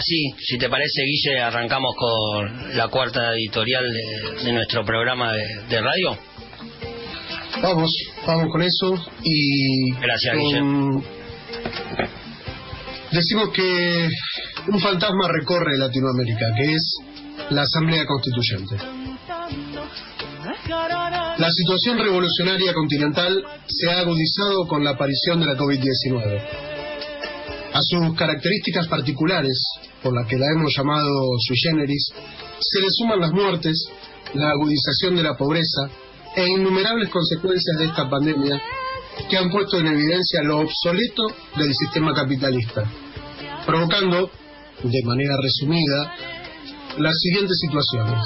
ahora sí, si te parece, Guille, arrancamos con la cuarta editorial de, nuestro programa de, radio. Vamos, vamos con eso y... Gracias, Guille. Decimos que un fantasma recorre Latinoamérica, que es la Asamblea Constituyente. La situación revolucionaria continental se ha agudizado con la aparición de la COVID-19. A sus características particulares, por las que la hemos llamado sui generis, se le suman las muertes, la agudización de la pobreza e innumerables consecuencias de esta pandemia que han puesto en evidencia lo obsoleto del sistema capitalista, provocando, de manera resumida, las siguientes situaciones.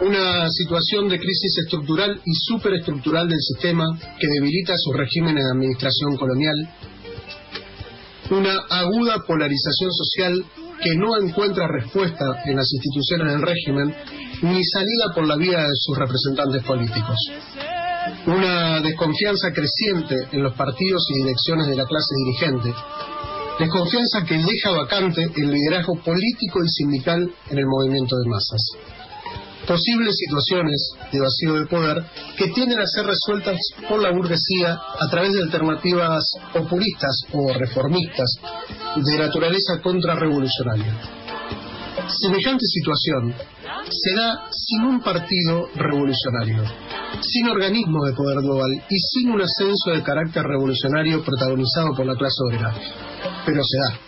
Una situación de crisis estructural y superestructural del sistema que debilita su régimen de administración colonial. Una aguda polarización social que no encuentra respuesta en las instituciones del régimen ni salida por la vía de sus representantes políticos. Una desconfianza creciente en los partidos y direcciones de la clase dirigente, desconfianza que deja vacante el liderazgo político y sindical en el movimiento de masas. Posibles situaciones de vacío de poder que tienden a ser resueltas por la burguesía a través de alternativas populistas o reformistas de naturaleza contrarrevolucionaria. Semejante situación se da sin un partido revolucionario, sin organismo de poder global y sin un ascenso de carácter revolucionario protagonizado por la clase obrera pero se da.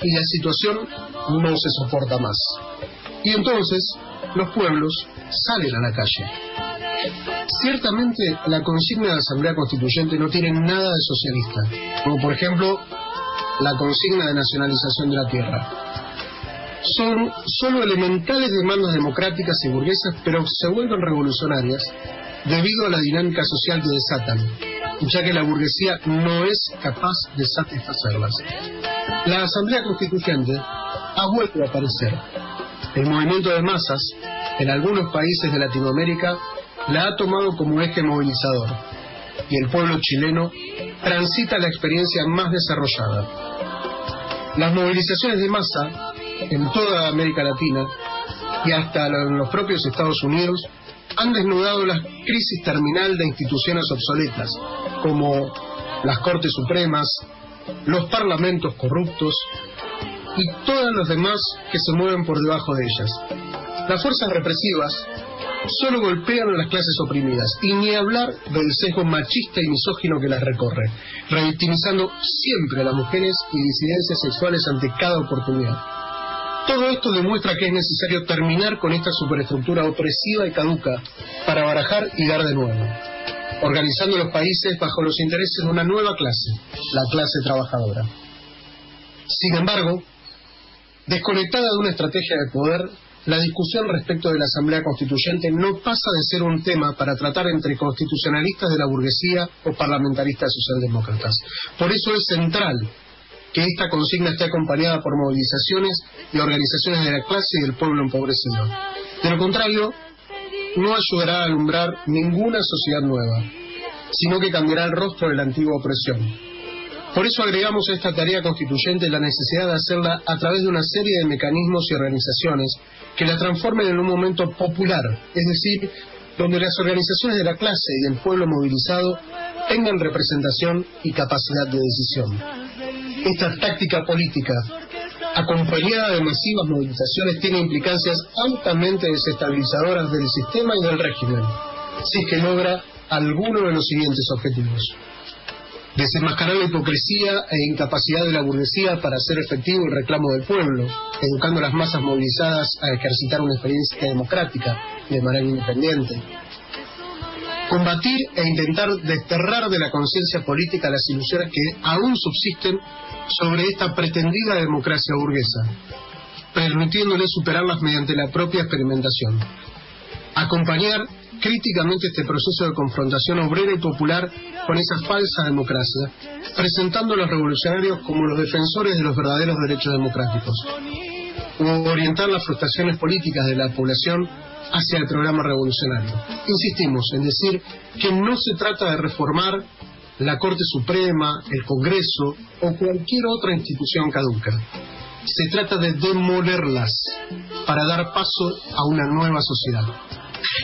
Y la situación no se soporta más. Y entonces los pueblos salen a la calle. Ciertamente la consigna de la Asamblea Constituyente no tiene nada de socialista, como por ejemplo la consigna de nacionalización de la tierra. Son solo elementales demandas democráticas y burguesas, pero se vuelven revolucionarias debido a la dinámica social que desatan, ya que la burguesía no es capaz de satisfacerlas. La Asamblea Constituyente ha vuelto a aparecer. El movimiento de masas, en algunos países de Latinoamérica, la ha tomado como eje movilizador y el pueblo chileno transita la experiencia más desarrollada. Las movilizaciones de masa en toda América Latina y hasta en los propios Estados Unidos han desnudado la crisis terminal de instituciones obsoletas, como las Cortes Supremas, los parlamentos corruptos y todas los demás que se mueven por debajo de ellas. Las fuerzas represivas solo golpean a las clases oprimidas y ni hablar del sesgo machista y misógino que las recorre, revictimizando siempre a las mujeres y disidencias sexuales ante cada oportunidad. Todo esto demuestra que es necesario terminar con esta superestructura opresiva y caduca para barajar y dar de nuevo, organizando los países bajo los intereses de una nueva clase, la clase trabajadora. Sin embargo, desconectada de una estrategia de poder, la discusión respecto de la Asamblea Constituyente no pasa de ser un tema para tratar entre constitucionalistas de la burguesía o parlamentaristas socialdemócratas. Por eso es central que esta consigna esté acompañada por movilizaciones y organizaciones de la clase y del pueblo empobrecido. De lo contrario, no ayudará a alumbrar ninguna sociedad nueva, sino que cambiará el rostro de la antigua opresión. Por eso agregamos a esta tarea constituyente la necesidad de hacerla a través de una serie de mecanismos y organizaciones que la transformen en un momento popular, es decir, donde las organizaciones de la clase y del pueblo movilizado tengan representación y capacidad de decisión. Esta táctica política, acompañada de masivas movilizaciones, tiene implicancias altamente desestabilizadoras del sistema y del régimen, si es que logra alguno de los siguientes objetivos. Desenmascarar la hipocresía e incapacidad de la burguesía para hacer efectivo el reclamo del pueblo, educando a las masas movilizadas a ejercitar una experiencia democrática de manera independiente, combatir e intentar desterrar de la conciencia política las ilusiones que aún subsisten sobre esta pretendida democracia burguesa, permitiéndole superarlas mediante la propia experimentación. Acompañar críticamente este proceso de confrontación obrera y popular con esa falsa democracia, presentando a los revolucionarios como los defensores de los verdaderos derechos democráticos, o orientar las frustraciones políticas de la población hacia el programa revolucionario. Insistimos en decir que no se trata de reformar la Corte Suprema, el Congreso o cualquier otra institución caduca. se trata de demolerlas para dar paso a una nueva sociedad.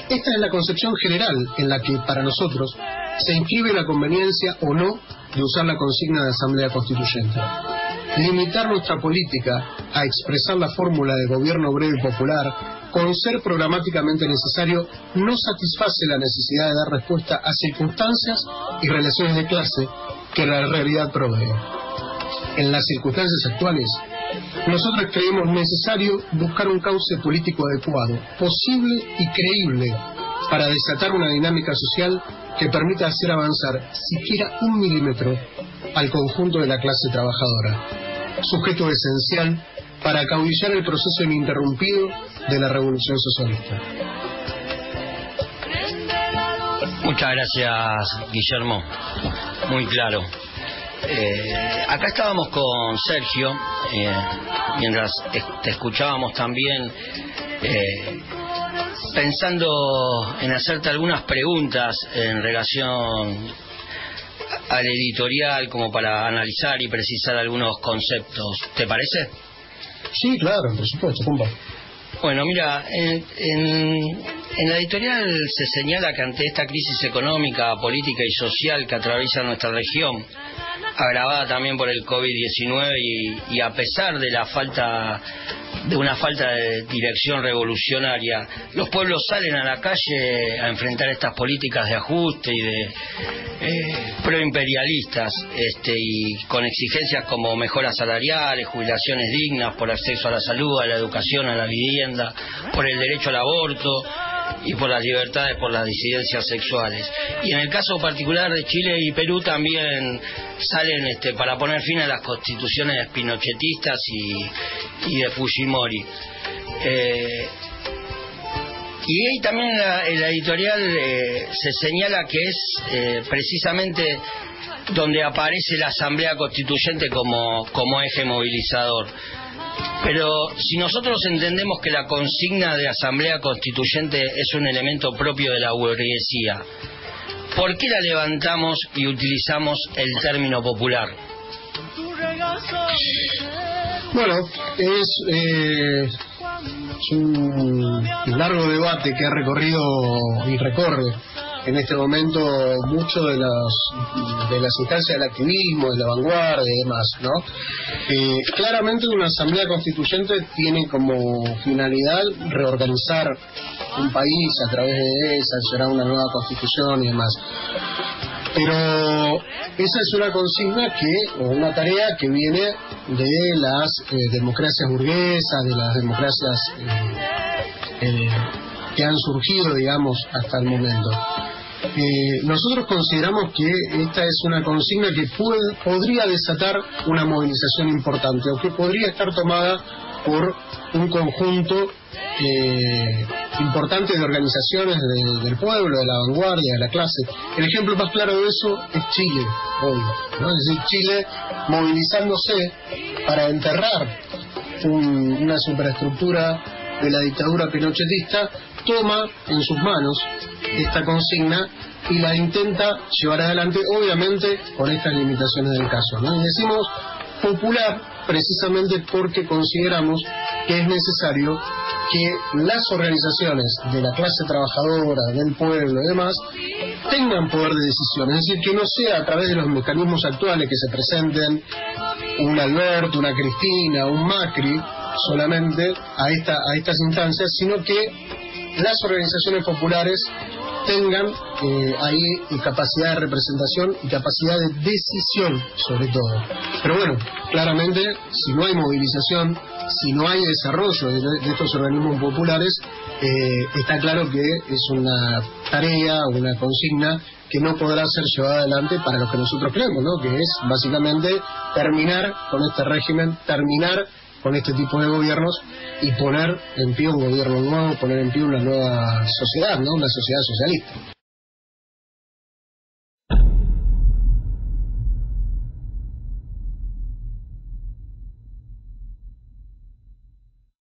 Esta es la concepción general en la que para nosotros se inscribe la conveniencia o no de usar la consigna de Asamblea Constituyente. Limitar nuestra política a expresar la fórmula de gobierno breve y popular, con ser programáticamente necesario, no satisface la necesidad de dar respuesta a circunstancias y relaciones de clase que la realidad provee. En las circunstancias actuales, nosotros creemos necesario buscar un cauce político adecuado, posible y creíble, para desatar una dinámica social que permita hacer avanzar siquiera un milímetro al conjunto de la clase trabajadora, sujeto esencial para acaudillar el proceso ininterrumpido de la revolución socialista. Muchas gracias, Guillermo. Muy claro. Eh, acá estábamos con Sergio, eh, mientras te escuchábamos también, eh, pensando en hacerte algunas preguntas en relación al editorial, como para analizar y precisar algunos conceptos. ¿Te parece? Sí, claro, por supuesto, compa. Bueno, mira, en, en, la editorial se señala que ante esta crisis económica, política y social que atraviesa nuestra región, agravada también por el COVID-19 y, y, a pesar de la falta de una falta de dirección revolucionaria, los pueblos salen a la calle a enfrentar estas políticas de ajuste y de eh, proimperialistas este, y con exigencias como mejoras salariales, jubilaciones dignas, por acceso a la salud, a la educación, a la vivienda, por el derecho al aborto y por las libertades, por las disidencias sexuales. Y en el caso particular de Chile y Perú también salen este, para poner fin a las constituciones pinochetistas y, de Fujimori. Eh, y ahí también en la, editorial eh, se señala que es eh, precisamente donde aparece la Asamblea Constituyente como, como eje movilizador. Pero si nosotros entendemos que la consigna de Asamblea Constituyente es un elemento propio de la burguesía, ¿por qué la levantamos y utilizamos el término popular? Bueno, es, eh, un largo debate que ha recorrido y recorre en este momento mucho de las de las instancias del activismo, de la vanguardia y demás, ¿no? Eh, claramente una asamblea constituyente tiene como finalidad reorganizar un país a través de él, sancionar una nueva constitución y demás. Pero esa es una consigna que, o una tarea que viene de las eh, democracias burguesas, de las democracias eh, que han surgido, digamos, hasta el momento. Eh, nosotros consideramos que esta es una consigna que podría desatar una movilización importante o que podría estar tomada por un conjunto eh, importante de organizaciones del pueblo, de la vanguardia, de la clase. El ejemplo más claro de eso es Chile, hoy. Es decir, Chile movilizándose para enterrar una superestructura de la dictadura pinochetista, toma en sus manos esta consigna y la intenta llevar adelante, obviamente con estas limitaciones del caso. Y decimos popular precisamente porque consideramos que es necesario que las organizaciones de la clase trabajadora, del pueblo y demás, tengan poder de decisión. Es decir, que no sea a través de los mecanismos actuales que se presenten un Alberto, una Cristina, un Macri, solamente a, esta, a estas instancias, sino que las organizaciones populares tengan eh, ahí capacidad de representación y capacidad de decisión sobre todo. Pero bueno, claramente, si no hay movilización, si no hay desarrollo de, estos organismos populares, eh, está claro que es una tarea, una consigna que no podrá ser llevada adelante para lo que nosotros creemos, ¿no? que es básicamente terminar con este régimen, terminar con este tipo de gobiernos y poner en pie un gobierno nuevo, poner en pie una nueva sociedad, ¿no? Una sociedad socialista.